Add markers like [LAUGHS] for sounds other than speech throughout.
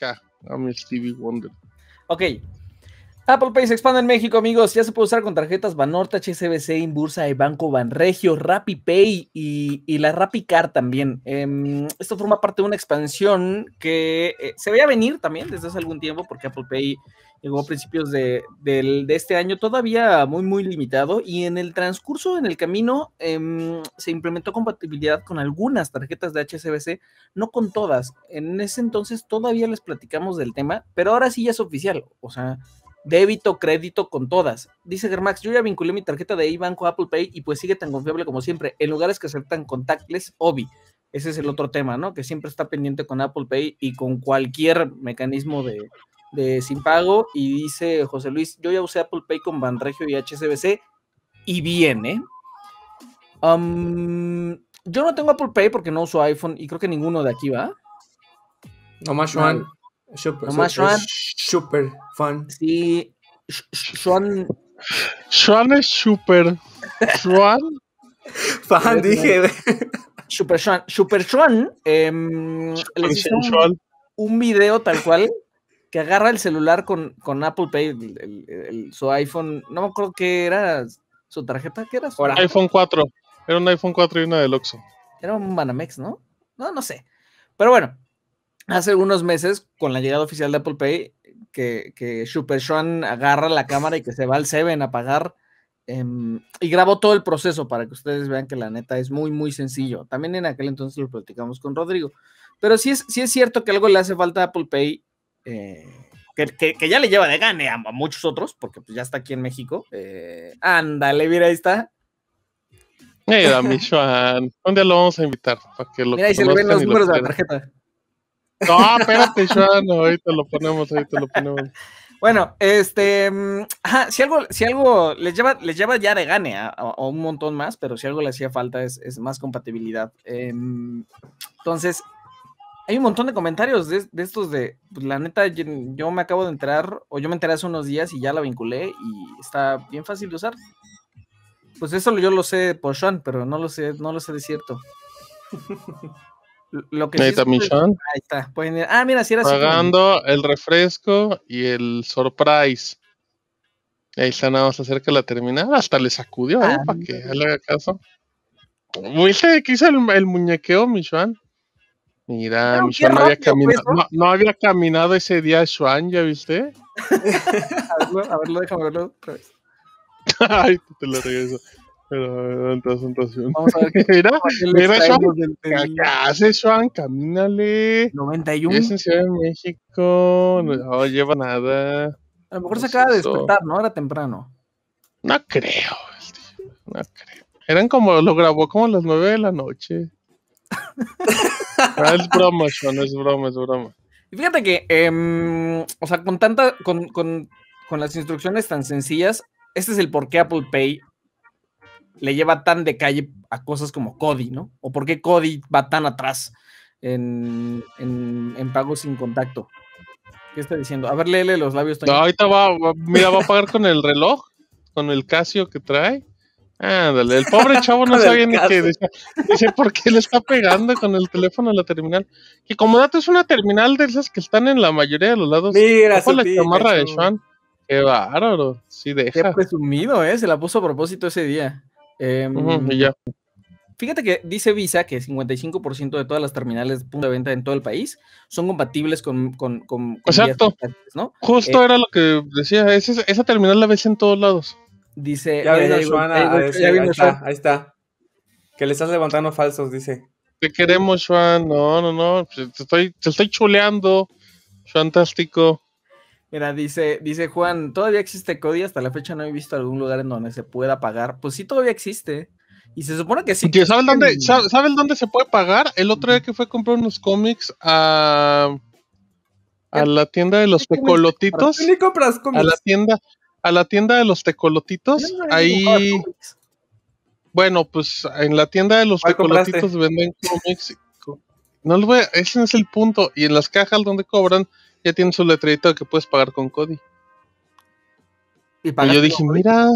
acá a Stevie Wonder. Ok. Apple Pay se expande en México, amigos. Ya se puede usar con tarjetas Banorte, HSBC, Inbursa Banco Banregio, RappiPay y, y la RappiCard también. Em, esto forma parte de una expansión que eh, se veía venir también desde hace algún tiempo porque Apple Pay llegó a principios de este año todavía muy, muy limitado y en el transcurso, en el camino, em, se implementó compatibilidad con algunas tarjetas de HSBC, no con todas. En ese entonces todavía les platicamos del tema, pero ahora sí ya es oficial. O sea, débito, crédito con todas. Dice Germax, yo ya vinculé mi tarjeta de iBanco Apple Pay y pues sigue tan confiable como siempre. En lugares que aceptan contactless, OBI. Ese es el otro tema, ¿no? Que siempre está pendiente con Apple Pay y con cualquier mecanismo de, de sin pago. Y dice José Luis, yo ya usé Apple Pay con Banregio y HSBC y bien, ¿eh? Um, yo no tengo Apple Pay porque no uso iPhone y creo que ninguno de aquí va. Nomás Juan. Super, Nomás super, super fan. Sí, Sean Swan es [LAUGHS] super. Swan. Fan, dije. Super Sean, Super Sean em, les hizo un, video tal cual que agarra el celular con, con Apple Pay, el- el- el- su iPhone, no me acuerdo qué era su tarjeta, ¿qué era? Su- iPhone 4. Era un iPhone 4 y una del Oxxo. Era un Banamex, ¿no? No, no sé. Pero bueno, hace algunos meses, con la llegada oficial de Apple Pay, que, que Super Sean agarra la cámara y que se va al Seven a pagar. em, y grabó todo el proceso para que ustedes vean que la neta es muy, muy sencillo. También en aquel entonces lo platicamos con Rodrigo. Pero sí es, sí es cierto que algo le hace falta a Apple Pay, eh, que, que- que ya le lleva de gane a, a muchos otros, porque pues, ya está aquí en México. Eh, ándale, mira, ahí está. Mira, mi Swan. Un día lo vamos a invitar para que lo Mira, ahí se le ven los lo números de la tarjeta. No, espérate, Swan. Ahorita lo ponemos, ahorita lo ponemos. Bueno, este, mm, ajá, si algo, si algo les lleva, les lleva ya de gane a, a- un montón más, pero si algo le hacía falta es, es más compatibilidad. Em, entonces, hay un montón de comentarios de, de estos de, pues, la neta, yo, yo me acabo de enterar, o yo me enteré hace unos días y ya la vinculé y está bien fácil de usar. Pues eso yo lo sé por Sean, pero no lo sé, no lo sé de cierto. [LAUGHS] Lo que sí Ahí es- está ahí pueden ir- Ah, mira, si era así Pagando el refresco y el surprise. Ahí está, nada más acerca de la terminal. Hasta le sacudió, ¿eh? Ah, Para que le haga caso. ¿Viste que hizo el, el muñequeo, mi Swan? Mira, Pero mi qué Swan no había, caminado, no, no había caminado ese día Swan, ¿ya viste? [LAUGHS] A verlo, a verlo, déjame verlo otra vez. [LAUGHS] Ay, te lo regreso. Pero entonces, entonces. Vamos a ver [LAUGHS] qué Mira, Sean, ¿qué hace Swan? Camínale. 91. Es en Ciudad de México. No lleva nada. A lo mejor se ¿qué es acaba de despertar, ¿no? Era temprano. No creo. tío, No creo. Eran como, lo grabó como a las nueve de la noche. [LAUGHS] Ah, es broma, Sean, es broma, es broma. Y fíjate que, em, o sea, con tanta, con, con- con las instrucciones tan sencillas, este es el por qué Apple Pay le lleva tan de calle a cosas como Cody, ¿no? O por qué Cody va tan atrás en, en, en pagos sin contacto. ¿Qué está diciendo? A ver, léele los labios. No, ahorita va, va- mira, va a pagar con el reloj, con el Casio que trae. Ándale, el pobre chavo no [LAUGHS] sabía ni qué decía. Dice, ¿por qué le está pegando con el teléfono a la terminal? Que como dato es una terminal de esas que están en la mayoría de los lados. Mira, su la chamarra de. Sean. Qué bárbaro. Sí Qué deja. presumido, ¿eh? Se la puso a propósito ese día. Y ya. Fíjate que dice Visa que 55% de todas las terminales punto de venta en todo el país son compatibles con, con, con, con Exacto. vías ¿no? Justo Eh, era lo que decía. esa terminal la ves en todos lados. Dice. Ya vino vino ahí está, ahí está. Que le estás levantando falsos, dice. Te queremos, Juan. No, no, no. pues, Te estoy, te estoy chuleando. Fantástico. Mira, dice, dice Juan, todavía existe Cody, hasta la fecha no he visto algún lugar en donde se pueda pagar. Pues sí, todavía existe. Y se supone que sí. Que ¿Sabes dónde, en- sabe- ¿Sabes dónde se puede pagar? El otro día que fue a comprar unos cómics a, a la tienda de los ¿Qué cómics tecolotitos. Tú ni compras A cómics. la tienda, a la tienda de los tecolotitos. Ahí, cómics. bueno, pues en la tienda de los tecolotitos venden cómics. No lo voy a- ese es el punto. Y en las cajas donde cobran, ya tienen su letrerito que puedes pagar con Cody. Y yo dije, mira,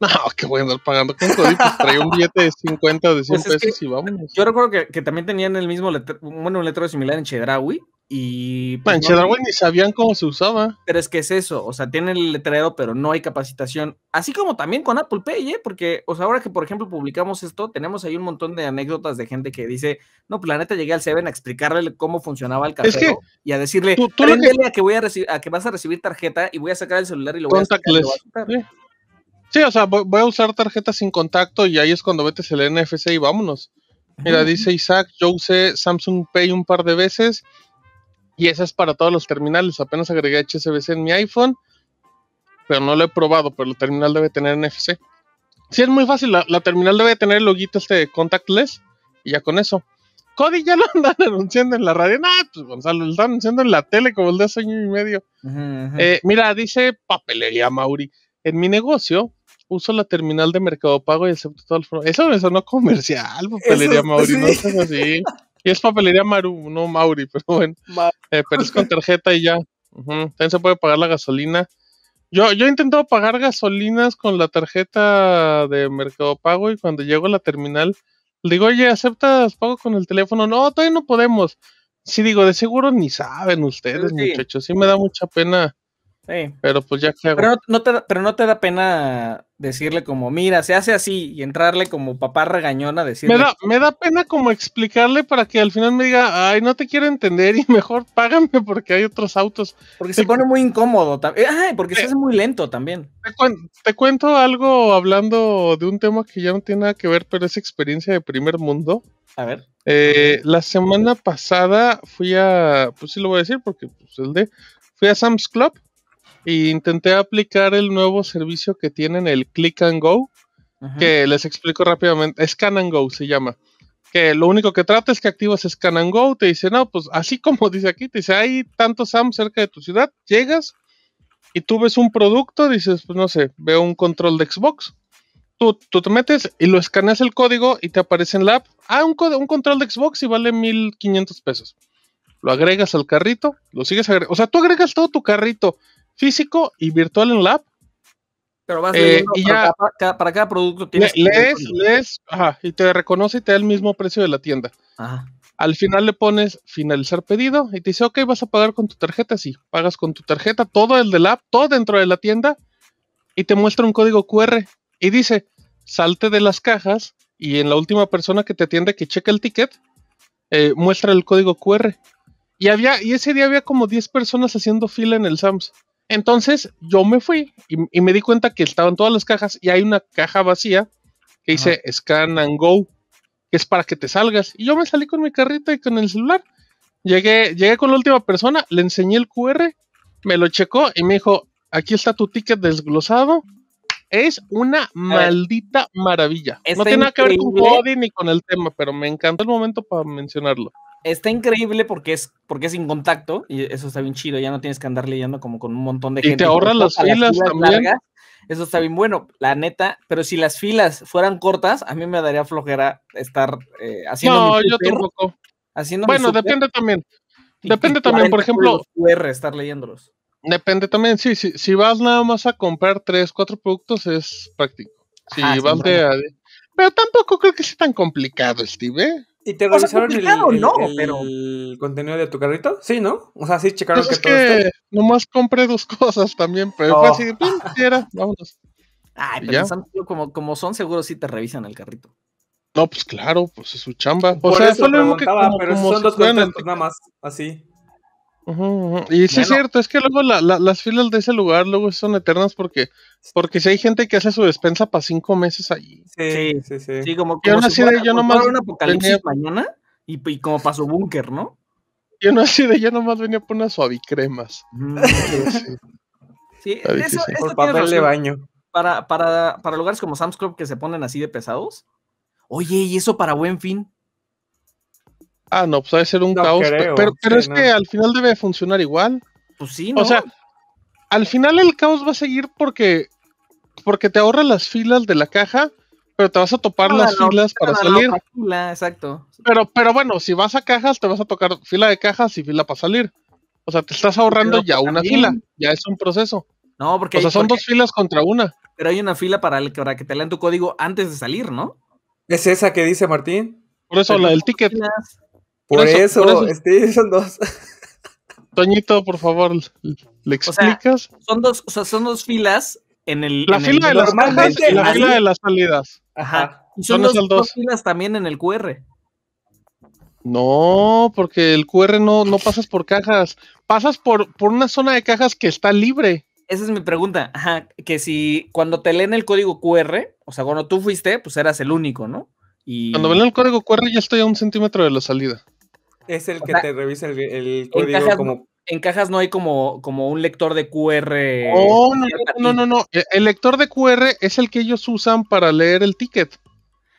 no, [LAUGHS] que voy a andar pagando con Cody. Pues traía un billete de 50 o de 100 Pues que pesos y vámonos. Yo recuerdo que, que también tenían el mismo letrero, bueno, un letrero similar en Chedraui y... Pues, no- güey, ni sabían cómo se usaba. pero es que es eso, o sea, tienen el letrero, pero no hay capacitación. Así como también con Apple Pay, ¿eh? Porque, o sea, ahora que, por ejemplo, publicamos esto, tenemos ahí un montón de anécdotas de gente que dice, no, pues la neta llegué al Seven a explicarle cómo funcionaba el Es que y a decirle, tú- tú que- "Préndele a que voy a, a que vas a recibir tarjeta y voy a sacar el celular y lo voy a sacar y lo voy a Contactless. quitar". Sí. Sí, o sea, voy, voy a usar tarjeta sin contacto y ahí es cuando metes el NFC y vámonos. Mira, dice Isaac, yo usé Samsung Pay un par de veces y esa es para todos los terminales. Apenas agregué HSBC en mi iPhone, pero no lo he probado, pero el terminal debe tener NFC. Sí, es muy fácil. La, la terminal debe tener el loguito este de contactless y ya con eso. Cody ya lo [LAUGHS] andan anunciando en la radio. Nah, pues Gonzalo, lo están anunciando en la tele como el de hace año y medio. Eh, mira, dice papelería Mauri. En mi negocio uso la terminal de Mercado Pago y acepto todo el Eso me sonó comercial, papelería Eso, Mauri, no seas así. [LAUGHS] Y es papelería Maru, no Mauri, [LAUGHS] pero bueno. Eh, pero es con tarjeta y ya. También se puede pagar la gasolina. Yo, yo he intentado pagar gasolinas con la tarjeta de Mercado Pago y cuando llego a la terminal, le digo, oye, ¿aceptas pago con el teléfono? No, todavía no podemos. Sí, digo, de seguro ni saben ustedes, Sí. muchachos. Sí me da mucha pena, Sí. pero pues ya que hago. Pero no, no te da, pero no te da pena decirle como, mira, se hace así y entrarle como papá regañón a decirle. Me da, me da pena como explicarle para que al final me diga, ay, no te quiero entender [LAUGHS] y mejor págame porque hay otros autos. Porque se pone muy incómodo también. Ay, porque se hace muy lento también. Te, cuen- te cuento algo hablando de un tema que ya no tiene nada que ver, pero es experiencia de primer mundo. A ver. Eh, la semana pasada fui a, pues sí lo voy a decir porque pues, el de, fui a Sam's Club e intenté aplicar el nuevo servicio que tienen, el Click and Go. Que les explico rápidamente, Scan and Go se llama. Que lo único que trata es que activas Scan and Go, te dice, no, pues así como dice aquí, te dice, hay tantos Sam cerca de tu ciudad, llegas y tú ves un producto, dices, pues no sé, veo un control de Xbox. Tú, tú te metes y lo escaneas el código y te aparece en la app, ah, un, un control de Xbox y vale 1500 pesos. Lo agregas al carrito, lo sigues agregando, o sea, tú agregas todo tu carrito físico y virtual en la app Pero vas eh, y para, ya- cada, cada- para cada producto tienes. lees, lees, ajá, y te reconoce y te da el mismo precio de la tienda. Ajá. Al final le pones finalizar pedido y te dice, ok, vas a pagar con tu tarjeta. Sí, pagas con tu tarjeta, todo el del app, todo dentro de la tienda y te muestra un código QR y dice, salte de las cajas y en la última persona que te atiende que checa el ticket, eh, muestra el código QR. Y, había, y ese día había como 10 personas haciendo fila en el Sams. Entonces yo me fui y, y me di cuenta que estaban todas las cajas y hay una caja vacía que dice Scan and Go, que es para que te salgas. Y yo me salí con mi carrito y con el celular. Llegué, llegué con la última persona, le enseñé el QR, me lo checó y me dijo, aquí está tu ticket desglosado. Es una maldita maravilla. Está no tiene nada que ver con. Cody ni con el tema, pero me encantó el momento para mencionarlo. Está increíble porque es, porque es sin contacto y eso está bien chido. Ya no tienes que andar leyendo como con un montón de Y te gente. ahorra sobre las filas también. eso está bien bueno, la neta. Pero si las filas fueran cortas, a mí me daría flojera estar eh, haciendo. No, mi yo tampoco. haciendo Bueno, depende también. Depende también, por 40 ejemplo, QR estar leyéndolos. Depende también, sí, sí, si vas nada más a comprar tres, cuatro productos es práctico. Si Ajá, sí, vas de, a Pero tampoco creo que sea tan complicado, Steve. ¿eh? ¿Y te O sea, revisaron el, el- no, el pero- contenido de tu carrito? Sí, ¿no? O sea, sí checaron Pues que es todo que esté. nomás compré dos [LAUGHS] cosas también, pero fue Oh. así, de, "Pum, sí era, [LAUGHS] vámonos. Ay, ¿Y pero ya? en Sam's Club, como, como son seguros, sí te revisan el carrito. No, pues claro, pues es su chamba. O Por sea, eso fue lo mismo que preguntaba, como, pero como son si dos el contactos nada más, así. Y sí es cierto, es que luego la- la- las filas de ese lugar luego son eternas porque porque si hay gente que hace su despensa para cinco meses allí. Sí, sí, sí. Sí, como, como fuera- yo como nomás fuera un apocalipsis venía- mañana y, y como para su búnker, ¿no? Y uno así de yo nomás venía por unas suavicremas. [LAUGHS] Sí. Eso, eso Por papel de baño. Para, para, para lugares como Sam's Club que se ponen así de pesados. Oye, ¿y eso para buen fin? Ah, no, pues debe ser un No caos. creo, pero pero sí, es no. que al final debe funcionar igual. Pues sí, ¿no? O sea, al final el caos va a seguir porque porque te ahorra las filas de la caja, pero te vas a topar No, las no, filas para no, no, salir. fila, exacto. Pero, pero bueno, si vas a cajas, te vas a tocar fila de cajas y fila para salir. O sea, te estás ahorrando Pero ya una también- fila, ya es un proceso. No, porque, O sea, son porque- dos filas contra una. pero hay una fila para, el, para que te lean tu código antes de salir, ¿no? ¿Es esa que dice Martín? Por eso Pero la del ticket. filas. Por, eso, eso, por eso. sí, [LAUGHS] son dos. Toñito, por favor, ¿le explicas? Son dos, o sea, son dos filas en el. la en fila el- de las cajas normalmente y la así- fila de las salidas. Ajá. Y son dos, esas dos dos. filas también en el QR. No, porque el QR no, no pasas por cajas. Pasas por, por una zona de cajas que está libre. Esa es mi pregunta. Ajá. Que si cuando te leen el código QR, o sea, cuando tú fuiste, pues eras el único, ¿no? Y Cuando ven el código QR ya estoy a un centímetro de la salida. Es el O que sea, te revisa el, el código cajas como... en cajas no hay como, como un lector de QR. Oh, no, no, no, no. El- El lector de QR es el que ellos usan para leer el ticket.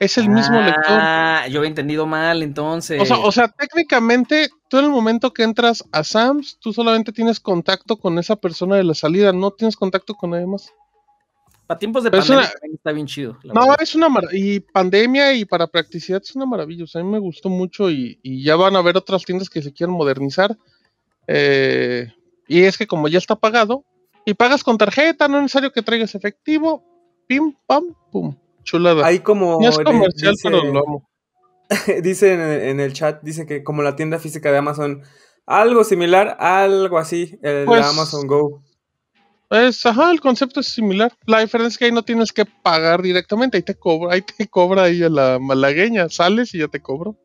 Es el mismo lector. Ah, yo había entendido mal, entonces. O sea, o sea, técnicamente, tú en el momento que entras a Sam's, tú solamente tienes contacto con esa persona de la salida, no tienes contacto con nadie más. Para tiempos de pero es pandemia una- está bien chido. No, verdad. es una maravilla. Y pandemia y para practicidad es una maravilla. O sea, a mí me gustó mucho y, y ya van a haber otras tiendas que se quieran modernizar. Eh, y es que como ya está pagado, y pagas con tarjeta, no es necesario que traigas efectivo, pim, pam, pum, chulada. Hay como... no es comercial, dice, pero lo amo. [LAUGHS] dice en, el- en el chat, dice que como la tienda física de Amazon, algo similar, algo así, el Pues, de Amazon Go. Es, ajá, el concepto es similar. La diferencia es que ahí no tienes que pagar directamente, ahí te cobra, ahí te cobra ahí a la malagueña, sales y ya te cobro.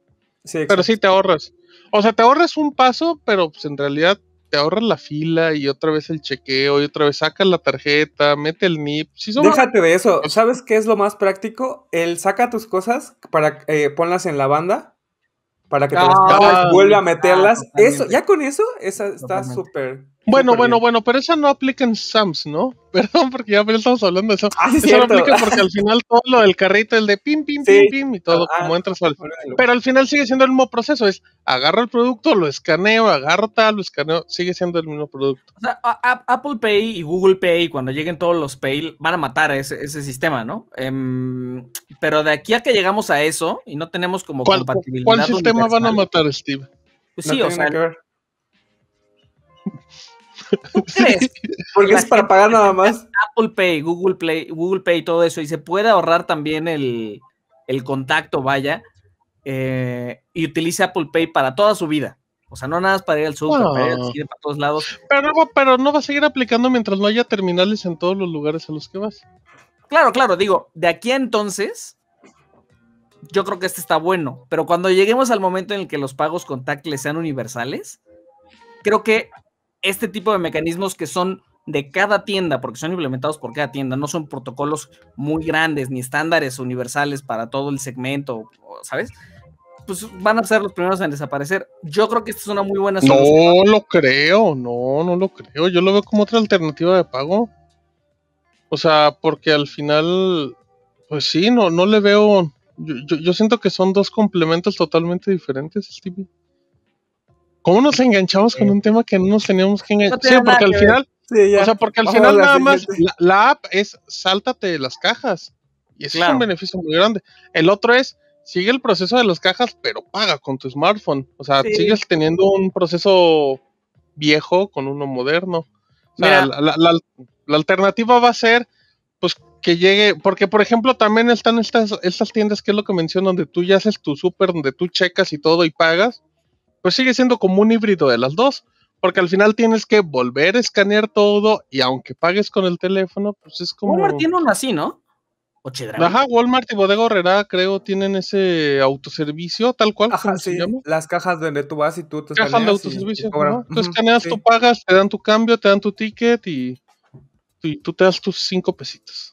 Sí, Pero sí te ahorras. O sea, te ahorras un paso, pero pues en realidad te ahorras la fila y otra vez el chequeo y otra vez sacas la tarjeta, mete el NIP. Sí son Déjate de eso. ¿Sabes qué es lo más práctico? El saca tus cosas para eh, ponlas en la banda para que te las Ah, pases, vuelve a ah, meterlas. totalmente. eso, ya con eso, esa está súper. Bueno, bueno, bien. bueno, pero esa no aplica en Sams, ¿no? [LAUGHS] Perdón, porque ya estamos hablando de eso. Ah, sí, Eso no cierto. aplica porque al final todo lo del carrito, el de pim, pim, Sí. pim, pim y todo, Ah, como entras al... Pero al final sigue siendo el mismo proceso, es agarro el producto, lo escaneo, agarro tal, lo escaneo, sigue siendo el mismo producto. O sea, a- a- Apple Pay y Google Pay, cuando lleguen todos los Pay, van a matar a ese, ese sistema, ¿no? Em, pero de aquí a que llegamos a eso y no tenemos como ¿Cuál, compatibilidad. cuál sistema van a matar, Steve? Pues No sí, tiene o sea, nada que ver. ¿Tú [LAUGHS] crees Porque es para pagar nada más. Apple Pay, Google Play, Google Pay, todo eso, y se puede ahorrar también el, el contacto, vaya, eh, y utilice Apple Pay para toda su vida. O sea, no nada más para ir al súper, para ir para todos lados. Pero no, va- pero no va a seguir aplicando mientras no haya terminales en todos los lugares a los que vas. Claro, claro, digo, de aquí a entonces, yo creo que este está bueno, pero cuando lleguemos al momento en el que los pagos contactless sean universales, creo que este tipo de mecanismos que son de cada tienda, porque son implementados por cada tienda, no son protocolos muy grandes ni estándares universales para todo el segmento, ¿sabes? Pues van a ser los primeros en desaparecer. Yo creo que esta es una muy buena solución. No lo creo, no, no lo creo. Yo lo veo como otra alternativa de pago. O sea, porque al final, pues sí, no, no le veo. Yo, yo- yo siento que son dos complementos totalmente diferentes, Stevie. ¿Cómo nos enganchamos con un tema que no nos teníamos que enganchar? No sí, porque al final, Sí, o sea, porque al Vamos final nada más la, la app es sáltate de las cajas. Y ese es un beneficio muy grande. El otro es sigue el proceso de las cajas, pero paga con tu smartphone. O sea, Sí. sigues teniendo un proceso viejo con uno moderno. O sea, Mira. la, la- la- la alternativa va a ser, pues, que llegue, porque por ejemplo también están estas, estas tiendas que es lo que menciono, donde tú ya haces tu súper, donde tú checas y todo y pagas, pues sigue siendo como un híbrido de las dos, porque al final tienes que volver a escanear todo y aunque pagues con el teléfono, pues es como... Walmart tiene uno así, ¿no? O. Ajá, Walmart y Bodega Horrera creo tienen ese autoservicio, tal cual, Ajá, ¿cómo sí. se llama? Las cajas donde tú vas y tú te Cajas de autoservicio. y ajá. Tú escaneas, sí. tú pagas, te dan tu cambio, te dan tu ticket y, y tú te das tus cinco pesitos.